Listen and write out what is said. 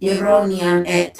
Ironian et.